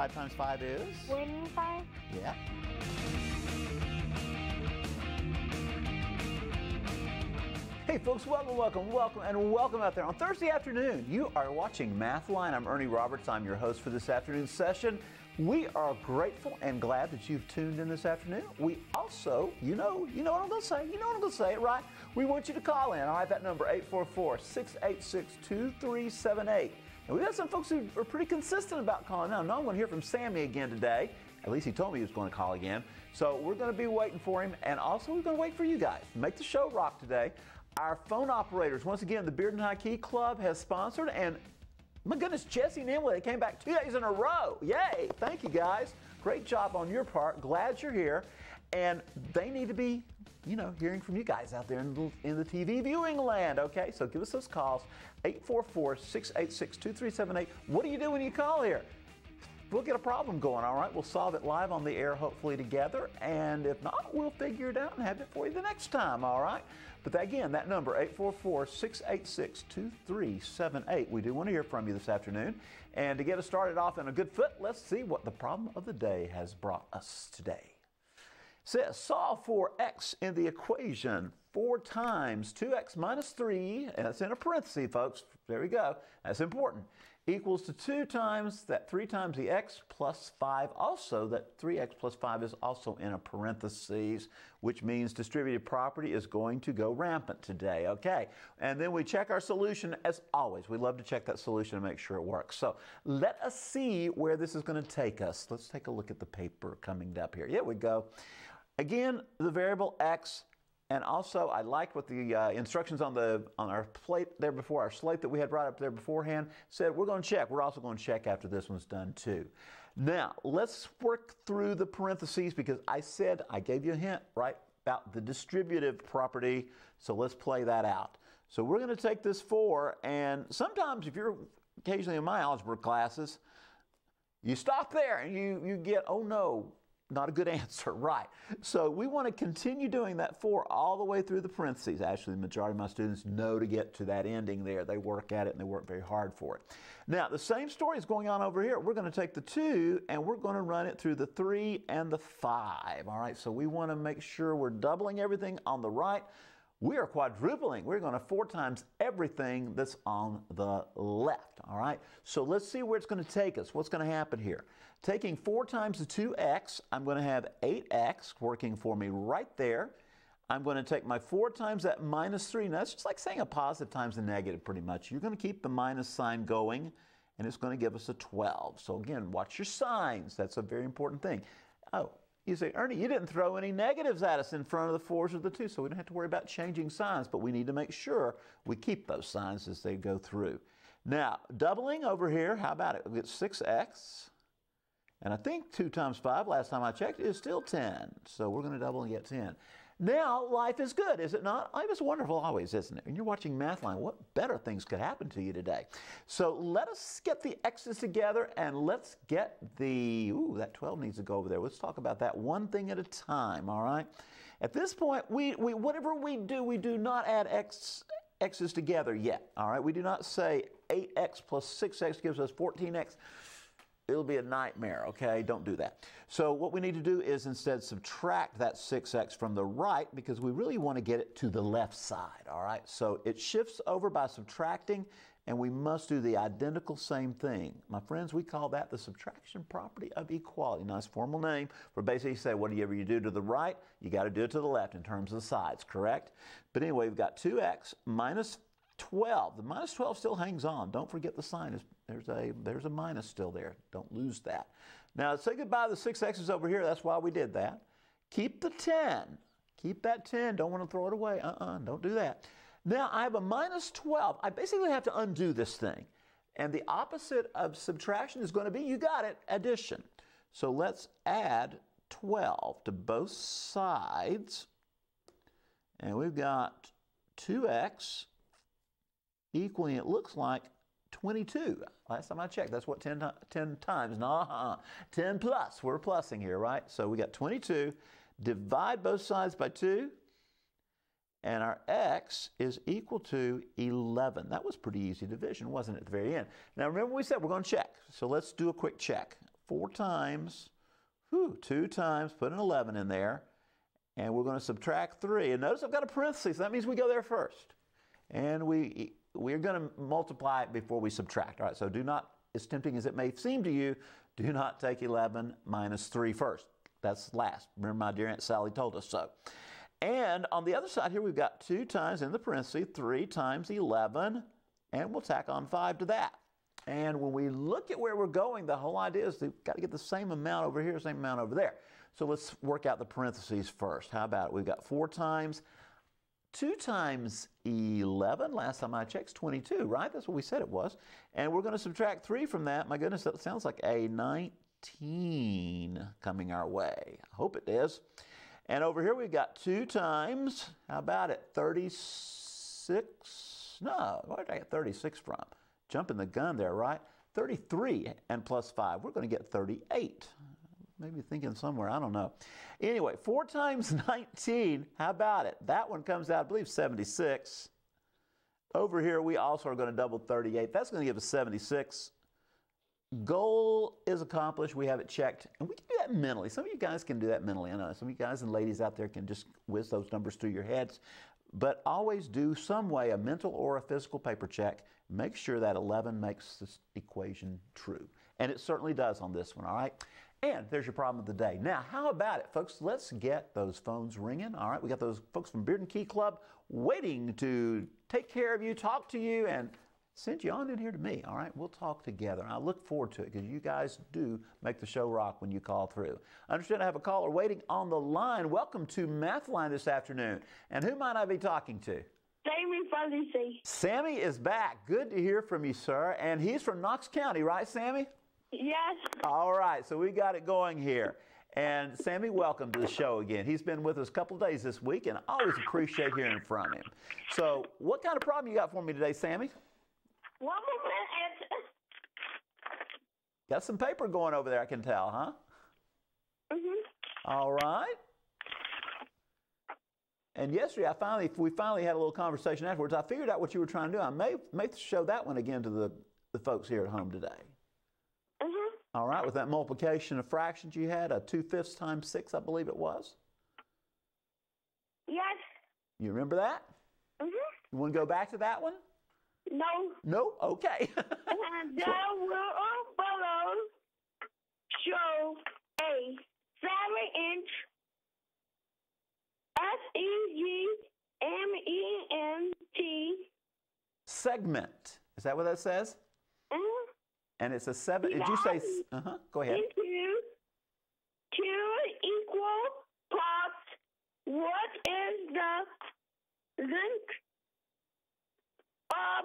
5 times 5 is? 25. Yeah. Hey folks, welcome, welcome, welcome, and welcome out there. On Thursday afternoon, you are watching Mathline. I'm Ernie Roberts. I'm your host for this afternoon's session. We are grateful and glad that you've tuned in this afternoon. We also, you know, you know what I'm going to say. You know what I'm going to say, right? We want you to call in. All right, that number 844-686-2378. And we've got some folks who are pretty consistent about calling now. No, I'm going to hear from Sammy again today. At least he told me he was going to call again. So we're going to be waiting for him, and also we're going to wait for you guys. Make the show rock today. Our phone operators, once again, the Bearden High Key Club has sponsored, and my goodness, Jesse and Emily, came back two days in a row. Yay! Thank you guys. Great job on your part. Glad you're here. And they need to be, you know, hearing from you guys out there in the, in the TV viewing land, okay? So give us those calls 844 686 2378. What do you do when you call here? We'll get a problem going, all right? We'll solve it live on the air, hopefully together. And if not, we'll figure it out and have it for you the next time, all right? But again, that number, 844 686 2378. We do want to hear from you this afternoon. And to get us started off in a good foot, let's see what the problem of the day has brought us today. Says solve for x in the equation 4 times 2x minus 3, and that's in a parenthesis, folks. There we go. That's important. Equals to 2 times that 3 times the x plus 5. Also, that 3x plus 5 is also in a parenthesis, which means distributive property is going to go rampant today. Okay. And then we check our solution as always. We love to check that solution and make sure it works. So let us see where this is going to take us. Let's take a look at the paper coming up here. Here we go. Again, the variable x and also, I like what the uh, instructions on the on our plate there before, our slate that we had right up there beforehand said we're going to check. We're also going to check after this one's done too. Now, let's work through the parentheses because I said, I gave you a hint, right, about the distributive property. So let's play that out. So we're going to take this 4, and sometimes if you're occasionally in my algebra classes, you stop there and you, you get, oh no, not a good answer, right. So we want to continue doing that four all the way through the parentheses. Actually, the majority of my students know to get to that ending there. They work at it and they work very hard for it. Now, the same story is going on over here. We're going to take the two and we're going to run it through the three and the five. All right, so we want to make sure we're doubling everything on the right we are quadrupling. We're going to four times everything that's on the left. All right. So let's see where it's going to take us. What's going to happen here? Taking four times the 2x, I'm going to have 8x working for me right there. I'm going to take my 4 times that minus 3. Now, that's just like saying a positive times a negative pretty much. You're going to keep the minus sign going, and it's going to give us a 12. So again, watch your signs. That's a very important thing. Oh, you say, Ernie, you didn't throw any negatives at us in front of the fours or the twos, so we don't have to worry about changing signs, but we need to make sure we keep those signs as they go through. Now, doubling over here, how about it? We get 6x, and I think 2 times 5, last time I checked, is still 10. So we're going to double and get 10. Now, life is good, is it not? Life is wonderful always, isn't it? And you're watching Mathline. What better things could happen to you today? So let us get the X's together and let's get the, ooh, that 12 needs to go over there. Let's talk about that one thing at a time, all right? At this point, we, we whatever we do, we do not add X, X's together yet, all right? We do not say 8X plus 6X gives us 14X it'll be a nightmare, okay? Don't do that. So what we need to do is instead subtract that 6x from the right because we really want to get it to the left side, all right? So it shifts over by subtracting and we must do the identical same thing. My friends, we call that the subtraction property of equality. Nice formal name for basically say whatever you do to the right, you got to do it to the left in terms of the sides, correct? But anyway, we've got 2x minus 12. The minus 12 still hangs on. Don't forget the sign. There's a, there's a minus still there. Don't lose that. Now, say goodbye to the 6x's over here. That's why we did that. Keep the 10. Keep that 10. Don't want to throw it away. Uh-uh. Don't do that. Now, I have a minus 12. I basically have to undo this thing. And the opposite of subtraction is going to be, you got it, addition. So let's add 12 to both sides. And we've got 2x equaling, it looks like 22. Last time I checked, that's what 10, 10 times. Nah, 10 plus. We're plussing here, right? So we got 22. Divide both sides by 2. And our x is equal to 11. That was pretty easy division, wasn't it, at the very end? Now remember we said we're going to check. So let's do a quick check. four times, whew, two times, put an 11 in there, and we're going to subtract 3. And notice I've got a parenthesis, that means we go there first. And we, we're going to multiply it before we subtract. All right, so do not, as tempting as it may seem to you, do not take 11 minus 3 first. That's last. Remember, my dear Aunt Sally told us so. And on the other side here, we've got 2 times in the parenthesis, 3 times 11, and we'll tack on 5 to that. And when we look at where we're going, the whole idea is we've got to get the same amount over here, same amount over there. So let's work out the parentheses first. How about it? We've got 4 times 2 times 11, last time I checked, is 22, right? That's what we said it was. And we're going to subtract 3 from that. My goodness, that sounds like a 19 coming our way. I hope it is. And over here we've got 2 times, how about it, 36? No, where did I get 36 from? Jumping the gun there, right? 33 and plus 5, we're going to get 38 maybe thinking somewhere, I don't know. Anyway, 4 times 19, how about it? That one comes out, I believe, 76. Over here, we also are going to double 38. That's going to give us 76. Goal is accomplished. We have it checked. And we can do that mentally. Some of you guys can do that mentally. I know some of you guys and ladies out there can just whiz those numbers through your heads. But always do some way, a mental or a physical paper check. Make sure that 11 makes this equation true. And it certainly does on this one, all right? And there's your problem of the day. Now, how about it, folks? Let's get those phones ringing. All right, we got those folks from Bearden Key Club waiting to take care of you, talk to you, and send you on in here to me. All right, we'll talk together. I look forward to it because you guys do make the show rock when you call through. I understand I have a caller waiting on the line. Welcome to Mathline this afternoon. And who might I be talking to? Sammy Fuzzy Sammy is back. Good to hear from you, sir. And he's from Knox County, right, Sammy? Yes. All right, so we got it going here. And Sammy, welcome to the show again. He's been with us a couple days this week, and I always appreciate hearing from him. So, what kind of problem you got for me today, Sammy? One minute. Got some paper going over there, I can tell, huh? Mhm. All right. And yesterday, I finally, we finally had a little conversation afterwards. I figured out what you were trying to do. I may, may show that one again to the, the folks here at home today. All right, with that multiplication of fractions you had, a 2 fifths times 6, I believe it was. Yes. You remember that? Mhm. You want to go back to that one? No. No? Okay. And the will below show a seven-inch S E G M E N T Segment. Is that what that says? mhm, And it's a seven. Did you say? Uh huh. Go ahead. into two equal parts. What is the length of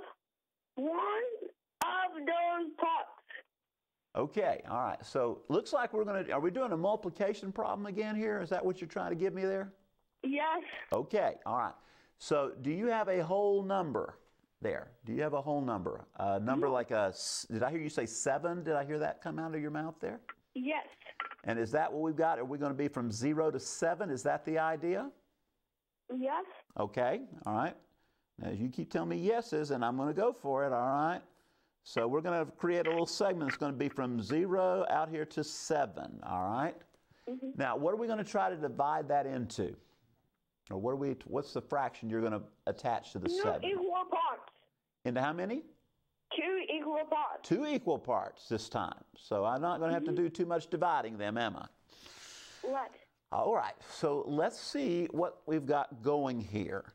one of those parts? Okay. All right. So looks like we're going to. Are we doing a multiplication problem again here? Is that what you're trying to give me there? Yes. Okay. All right. So do you have a whole number there? Do you have a whole number? A number like a, Did I hear you say seven? Did I hear that come out of your mouth there? Yes. And is that what we've got? Are we going to be from zero to seven? Is that the idea? Yes. Okay, all right. Now you keep telling me yeses, and I'm going to go for it, all right? So we're going to create a little segment that's going to be from zero out here to seven, all right? Now, what are we going to try to divide that into? Or what are we, what's the fraction you're going to attach to the Two seven? equal parts. Into how many? Two equal parts. Two equal parts this time. So I'm not going to have to do too much dividing them, am I? What? All right, so let's see what we've got going here.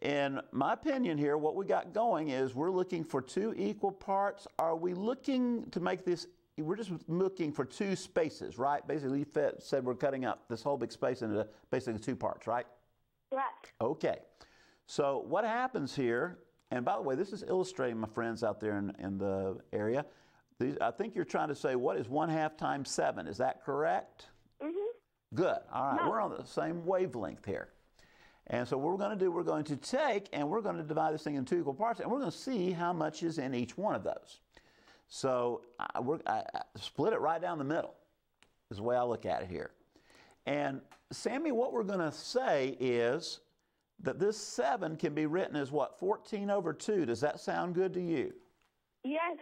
In my opinion, here, what we got going is we're looking for two equal parts. Are we looking to make this? We're just looking for two spaces, right? Basically, you said we're cutting up this whole big space into basically two parts, right? What? Okay. So what happens here, and by the way, this is illustrating, my friends out there in, in the area. These, I think you're trying to say, what is one half times seven? Is that correct? Mhm. Good. All right. No. We're on the same wavelength here. And so what we're going to do, we're going to take and we're going to divide this thing into two equal parts, and we're going to see how much is in each one of those. So I, we're, I, I split it right down the middle, is the way I look at it here. And Sammy, what we're going to say is that this 7 can be written as what? 14 over 2. Does that sound good to you? Yes.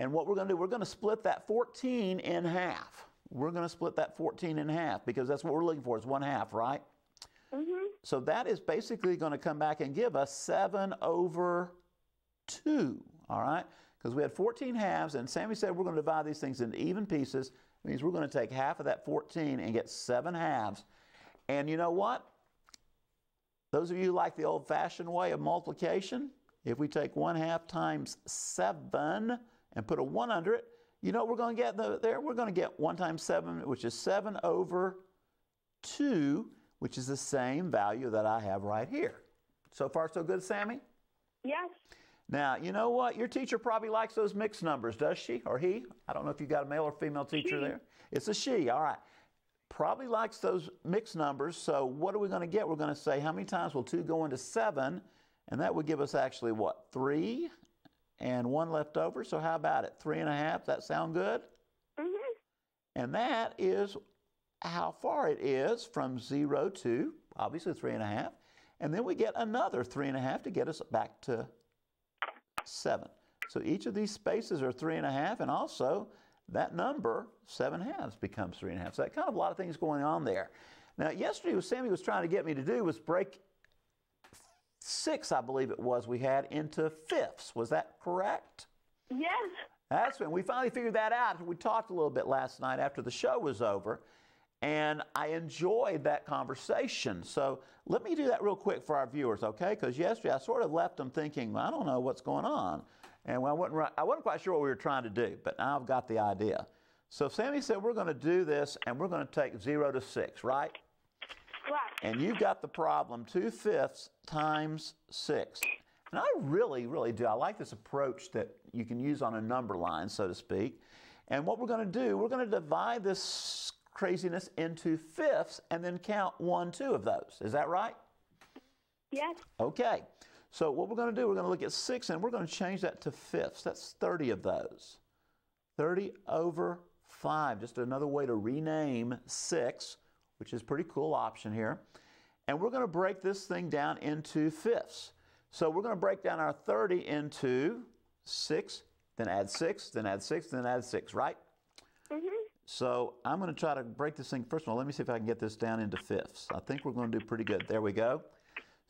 And what we're going to do, we're going to split that 14 in half. We're going to split that 14 in half because that's what we're looking for is one half, right? Mhm. So that is basically going to come back and give us 7 over 2, all right? Because we had 14 halves, and Sammy said we're going to divide these things into even pieces. It means we're going to take half of that 14 and get 7 halves. And you know what? Those of you who like the old fashioned way of multiplication, if we take 1 half times 7 and put a 1 under it, you know what we're going to get there? We're going to get 1 times 7, which is 7 over 2, which is the same value that I have right here. So far, so good, Sammy? Yes. Now, you know what? Your teacher probably likes those mixed numbers, does she? Or he? I don't know if you got a male or female teacher She. there. It's a she, all right. Probably likes those mixed numbers. So, what are we going to get? We're going to say, how many times will 2 go into 7? And that would give us actually what? 3 and 1 left over. So, how about it? 3 and a half? That sound good? Mhm. And that is how far it is from 0 to obviously 3 and a half. And then we get another 3 and a half to get us back to 7. So each of these spaces are 3 and a half, and also that number, 7 halves, becomes 3 and a. So that kind of a lot of things going on there. Now, yesterday, what Sammy was trying to get me to do was break six, I believe it was, we had into fifths. Was that correct? Yes. That's when we finally figured that out. We talked a little bit last night after the show was over, and I enjoyed that conversation. So let me do that real quick for our viewers, okay? Because yesterday I sort of left them thinking, I don't know what's going on. And I wasn't, I wasn't quite sure what we were trying to do, but now I've got the idea. So Sammy said we're going to do this, and we're going to take 0 to 6, right? Right. And you've got the problem 2 fifths times 6. And I really, really do. I like this approach that you can use on a number line, so to speak. And what we're going to do, we're going to divide this craziness into fifths and then count one, two of those. Is that right? Yes. Okay. So what we're going to do, we're going to look at 6 and we're going to change that to fifths. That's 30 of those. 30 over 5. Just another way to rename 6, which is a pretty cool option here. And we're going to break this thing down into fifths. So we're going to break down our 30 into 6, then add 6, then add 6, then add 6, right? Mhm. So I'm going to try to break this thing. First of all, let me see if I can get this down into fifths. I think we're going to do pretty good. There we go.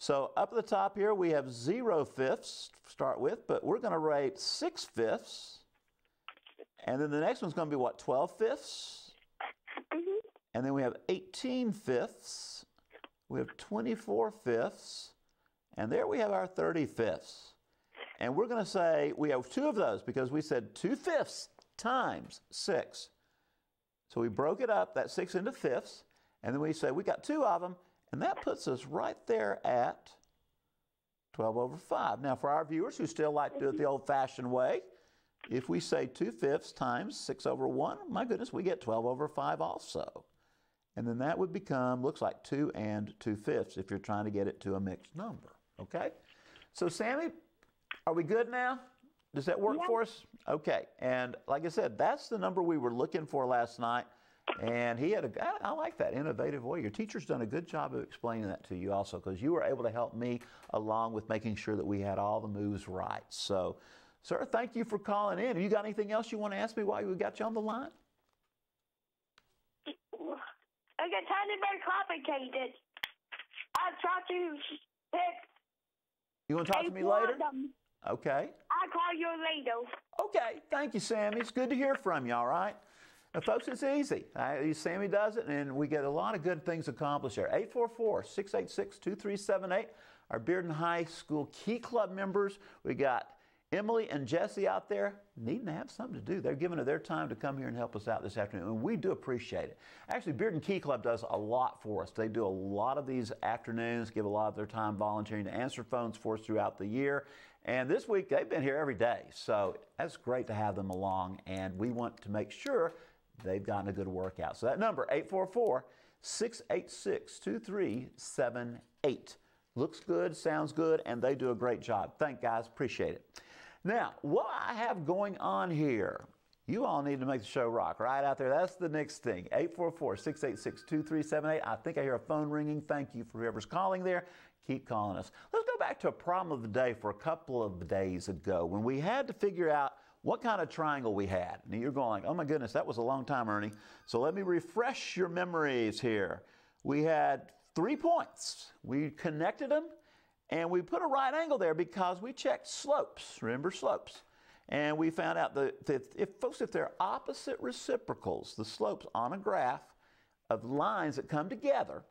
So up at the top here, we have 0 fifths to start with, but we're going to write 6 fifths. And then the next one's going to be what, 12 fifths? Mhm. And then we have 18 fifths. We have 24 fifths. And there we have our 30 fifths. And we're going to say we have two of those because we said 2 fifths times 6. So we broke it up, that 6 into fifths. And then we say we got two of them. And that puts us right there at 12 over 5. Now, for our viewers who still like to do it the old fashioned way, if we say 2 fifths times 6 over 1, my goodness, we get 12 over 5 also. And then that would become, looks like 2 and 2 fifths if you're trying to get it to a mixed number. Okay? So, Sammy, are we good now? Does that work Yeah. for us? Okay. And like I said, that's the number we were looking for last night. And he had a, I I like that innovative way. Your teacher's done a good job of explaining that to you also because you were able to help me along with making sure that we had all the moves right. So, sir, thank you for calling in. Have you got anything else you want to ask me while we got you on the line? Okay, sounded very complicated. I'll try to pick You want to talk to me later? Okay. I'll call you later. Okay, thank you, Sammy. It's good to hear from you, all right? Folks, it's easy. Uh, I, Sammy does it, and we get a lot of good things accomplished here. 844 686 2378. Our Bearden High School Key Club members. We got Emily and Jesse out there needing to have something to do. They're giving it their time to come here and help us out this afternoon, and we do appreciate it. Actually, Bearden Key Club does a lot for us. They do a lot of these afternoons, give a lot of their time volunteering to answer phones for us throughout the year. And this week, they've been here every day. So that's great to have them along, and we want to make sure they've gotten a good workout. So that number, 844 686 2378. Looks good, sounds good, and they do a great job. Thank guys, appreciate it. Now, what I have going on here, you all need to make the show rock right out there. That's the next thing. 844 686 2378. I think I hear a phone ringing. Thank you for whoever's calling there. Keep calling us. Let's go back to a problem of the day for a couple of days ago when we had to figure out what kind of triangle we had. You're going, oh my goodness, that was a long time, Ernie. So let me refresh your memories here. We had three points. We connected them and we put a right angle there because we checked slopes. Remember slopes. And we found out that, that if folks, if they're opposite reciprocals, the slopes on a graph of lines that come together,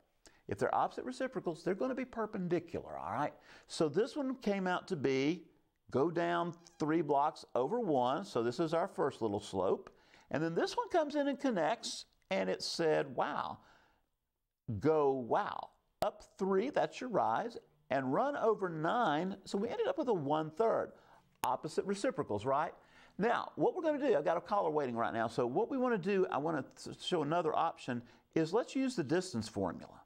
if they're opposite reciprocals, they're going to be perpendicular, all right? So this one came out to be go down three blocks over one. So this is our first little slope. And then this one comes in and connects, and it said, wow, go wow. Up three, that's your rise, and run over nine. So we ended up with a one third. Opposite reciprocals, right? Now, what we're going to do, I've got a caller waiting right now. So what we want to do, I want to show another option, is let's use the distance formula.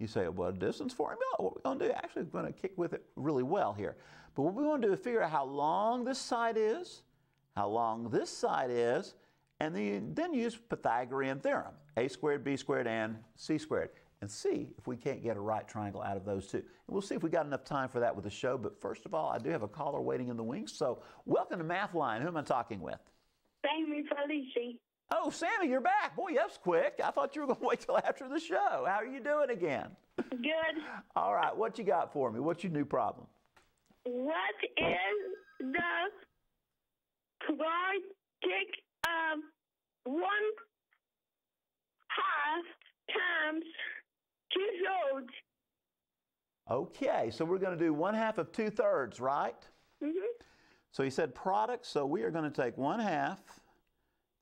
You say, well, distance formula? What we're going to do, actually, we're going to kick with it really well here. But what we want to do is figure out how long this side is, how long this side is, and then, then use Pythagorean theorem, a squared, b squared, and c squared, and see if we can't get a right triangle out of those two. And we'll see if we got enough time for that with the show. But first of all, I do have a caller waiting in the wings. So welcome to Mathline. Who am I talking with? Sammy Felici. Oh, Sammy, you're back. Boy, that's quick. I thought you were going to wait till after the show. How are you doing again? Good. All right, what you got for me? What's your new problem? What is the quadratic of one half times two thirds? Okay, so we're going to do one half of two thirds, right? Mm-hmm. So he said product, so we are going to take one half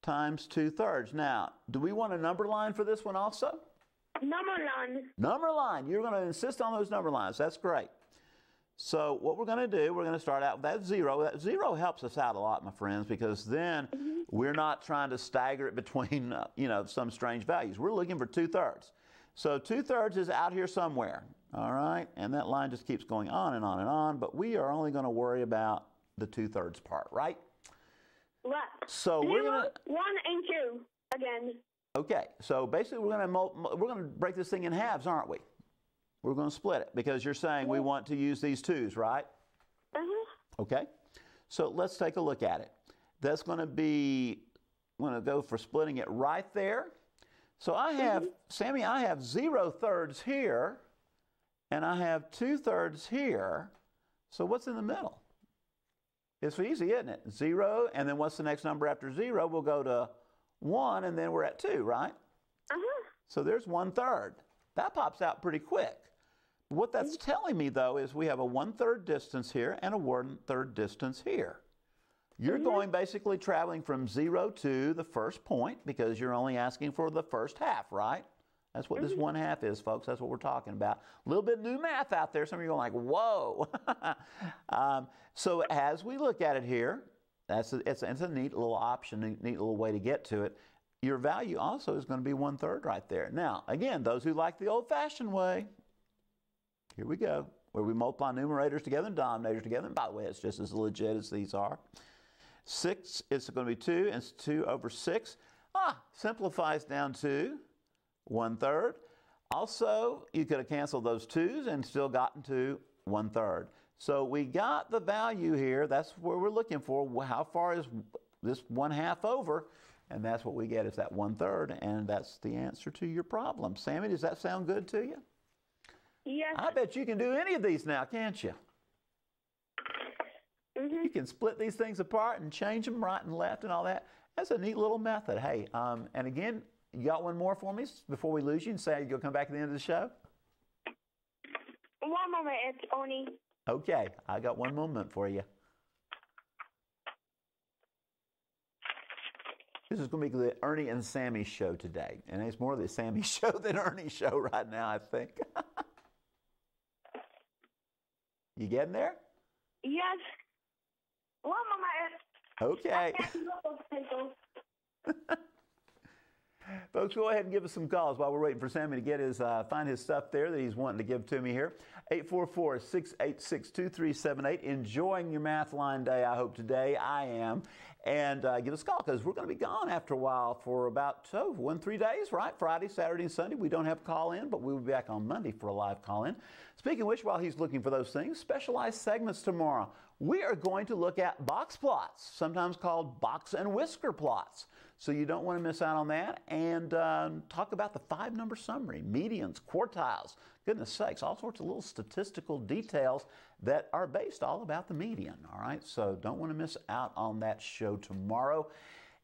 times two thirds. Now, do we want a number line for this one also? Number line. Number line. You're going to insist on those number lines. That's great. So what we're going to do, we're going to start out with that zero. That zero helps us out a lot, my friends, because then Mm-hmm. we're not trying to stagger it between, uh, you know, some strange values. We're looking for two thirds. So two thirds is out here somewhere, all right? And that line just keeps going on and on and on, but we are only going to worry about the two thirds part, right? Right. So Zero, we're going to, one, and two again. okay, so basically we're going to, we're going to break this thing in halves, aren't we? We're going to split it because you're saying we want to use these twos, right? Uh-huh. Okay, so let's take a look at it. That's going to be, I'm going to go for splitting it right there. So I have, Sammy, I have zero thirds here, and I have two thirds here. So what's in the middle? It's easy, isn't it? Zero, and then what's the next number after zero? We'll go to one, and then we're at two, right? Uh-huh. So there's one third. That pops out pretty quick. What that's mm-hmm. telling me though is we have a one third distance here and a one third distance here. You're mm-hmm. going basically traveling from zero to the first point because you're only asking for the first half, right? That's what this mm-hmm. one half is, folks. That's what we're talking about. A little bit of new math out there. Some of you are like, whoa. um, so as we look at it here, that's a, it's, it's a neat little option, neat, neat little way to get to it. Your value also is going to be one third right there. Now, again, those who like the old fashioned way, here we go, where we multiply numerators together and denominators together. And by the way, it's just as legit as these are. Six is going to be two, and it's two over six. Ah, simplifies down to one third. Also, you could have canceled those twos and still gotten to one third. So we got the value here. That's where we're looking for. How far is this one half over? And that's what we get is that one third. And that's the answer to your problem. Sammy, does that sound good to you? Yes. I bet you can do any of these now, can't you? Mm-hmm. You can split these things apart and change them right and left and all that. That's a neat little method. Hey, um, and again, you got one more for me before we lose you and say you'll come back at the end of the show? One moment, it's Oni. Okay, I got one moment for you. This is going to be the Ernie and Sammy show today. And it's more the Sammy show than Ernie show right now, I think. you getting there? Yes. One moment. Okay. I have little pencils. Folks, go ahead and give us some calls while we're waiting for Sammy to get his uh, find his stuff there that he's wanting to give to me here. 844-686-2378. Enjoying your math line day, I hope today. I am. And uh, give us a call because we're going to be gone after a while for about oh, one, three days, right? Friday, Saturday, and Sunday. We don't have call in, but we'll be back on Monday for a live call in. Speaking of which, while he's looking for those things, specialized segments tomorrow. We are going to look at box plots, sometimes called box and whisker plots. So you don't want to miss out on that. And um, talk about the five number summary, medians, quartiles, goodness sakes, all sorts of little statistical details that are based all about the median. All right, so don't want to miss out on that show tomorrow.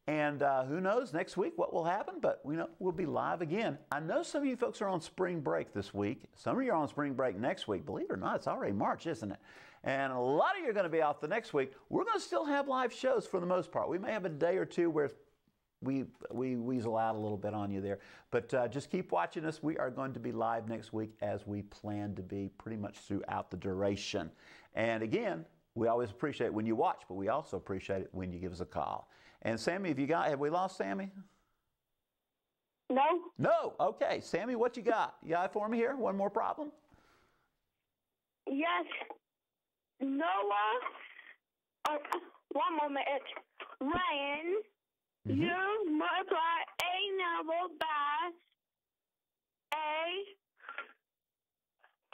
And uh, who knows next week what will happen, but we know we'll be live again. I know some of you folks are on spring break this week. Some of you are on spring break next week. Believe it or not, it's already March, isn't it? And a lot of you are going to be off the next week. We're going to still have live shows for the most part. We may have a day or two where we, we weasel out a little bit on you there. But uh, just keep watching us. We are going to be live next week as we plan to be pretty much throughout the duration. And again, we always appreciate when you watch, but we also appreciate it when you give us a call. And Sammy, have you got? Have we lost Sammy? No. No. Okay, Sammy, what you got? You got for me here? One more problem? Yes. Noah. Uh, one moment. It's Ryan. Mhm. You multiply a number by a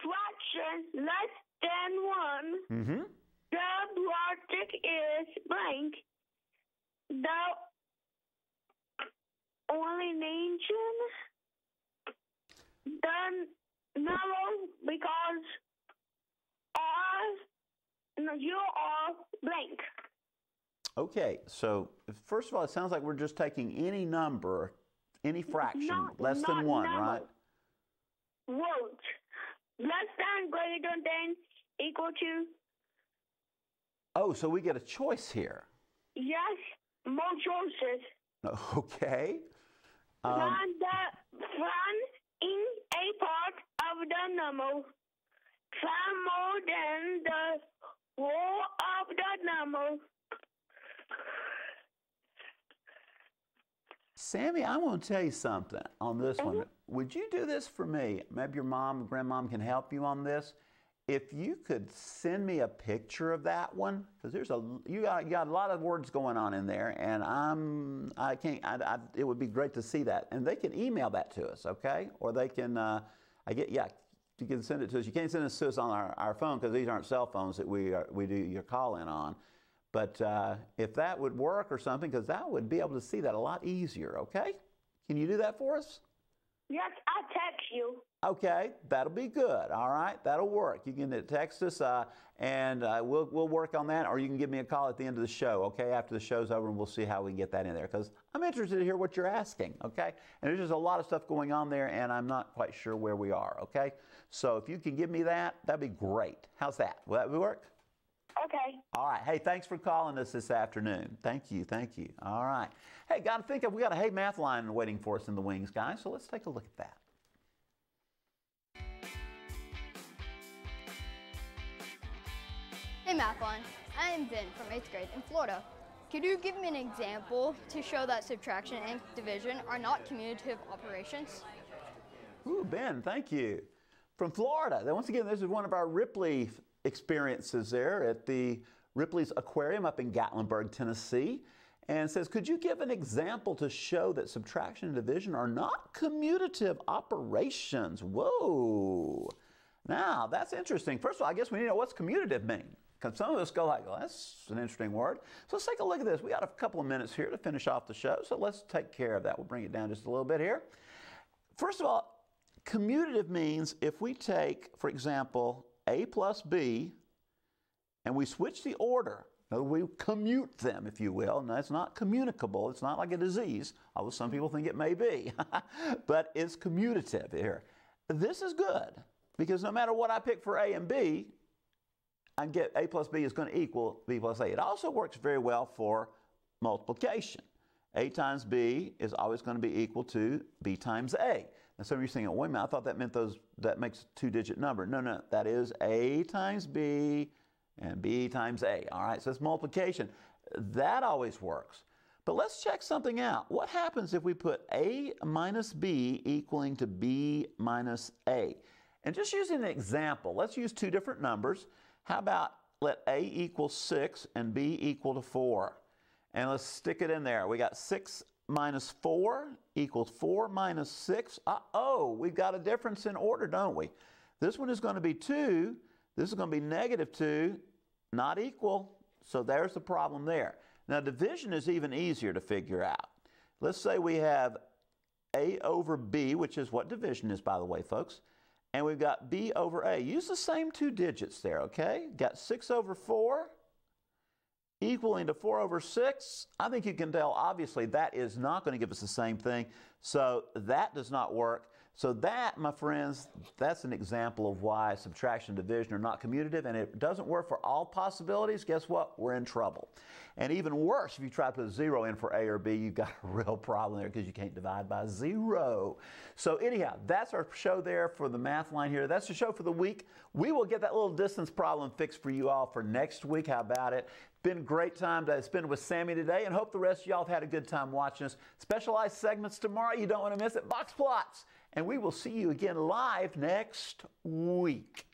fraction less than one. Mm-hmm. The logic is blank. The only nation the number because no, you are blank. Okay, so first of all, it sounds like we're just taking any number, any fraction Not- less than one, number. right? Words less than, greater than, equal to. Oh, so we get a choice here. Yes, more choices. Okay. Um, Find the find in a part of the number. Find more than the whole of the number. Sammy, I want to tell you something on this one. Would you do this for me? Maybe your mom or grandmom can help you on this. If you could send me a picture of that one, because there's a you got, you got a lot of words going on in there, and I'm I can't. I, I, it would be great to see that, and they can email that to us, okay? Or they can. Uh, I get yeah. You can send it to us. You can't send it to us on our, our phone because these aren't cell phones that we are, we do your call in on. But uh, if that would work or something, because that would be able to see that a lot easier, okay? Can you do that for us? Yes, I text you. Okay, that'll be good. All right, that'll work. You can text us, uh, and uh, we'll we'll work on that, or you can give me a call at the end of the show. Okay, after the show's over, and we'll see how we can get that in there. Because I'm interested to hear what you're asking. Okay, and there's just a lot of stuff going on there, and I'm not quite sure where we are. Okay, so if you can give me that, that'd be great. How's that? Will that work? Okay. All right. Hey, thanks for calling us this afternoon. Thank you. Thank you. All right. Hey, got to think of we got a Hey Mathline waiting for us in the wings, guys. So let's take a look at that. Hey Mathline, I am Ben from 8th grade in Florida. Could you give me an example to show that subtraction and division are not commutative operations? Ooh, Ben, thank you. From Florida. Then once again, this is one of our Ripley experiences there at the Ripley's Aquarium up in Gatlinburg, Tennessee. And says, could you give an example to show that subtraction and division are not commutative operations? Whoa. Now, that's interesting. First of all, I guess we need to know what's commutative mean. Because some of us go like, well, that's an interesting word. So let's take a look at this. We got a couple of minutes here to finish off the show. So let's take care of that. We'll bring it down just a little bit here. First of all, commutative means if we take, for example, A plus B and we switch the order, words, we commute them, if you will. Now, it's not communicable. It's not like a disease, although some people think it may be. but it's commutative here. This is good because no matter what I pick for A and B, I get A plus B is going to equal B plus A. It also works very well for multiplication. A times B is always going to be equal to B times A. Now some of you are thinking, wait a minute, I thought that meant those that makes a two-digit number. No, no, that is A times B and B times A. All right, so it's multiplication. That always works. But let's check something out. What happens if we put A minus B equaling to B minus A? And just using an example, let's use two different numbers. How about let A equal 6 and B equal to 4? And let's stick it in there. We got 6 minus 4 equals 4 minus 6. Uh-oh, we've got a difference in order, don't we? This one is going to be 2. This is going to be negative 2, not equal. So there's the problem there. Now, division is even easier to figure out. Let's say we have A over B, which is what division is, by the way, folks. And we've got B over A. Use the same two digits there, okay? Got 6 over 4 equaling to 4 over 6. I think you can tell, obviously, that is not going to give us the same thing. So that does not work. So that, my friends, that's an example of why subtraction and division are not commutative, and it doesn't work for all possibilities. Guess what? We're in trouble. And even worse, if you try to put a zero in for A or B, you've got a real problem there because you can't divide by zero. So anyhow, that's our show there for the math line here. That's the show for the week. We will get that little distance problem fixed for you all for next week. How about it? Been a great time to spend with Sammy today, and hope the rest of y'all have had a good time watching us. Specialized segments tomorrow. You don't want to miss it. Box plots. And we will see you again live next week.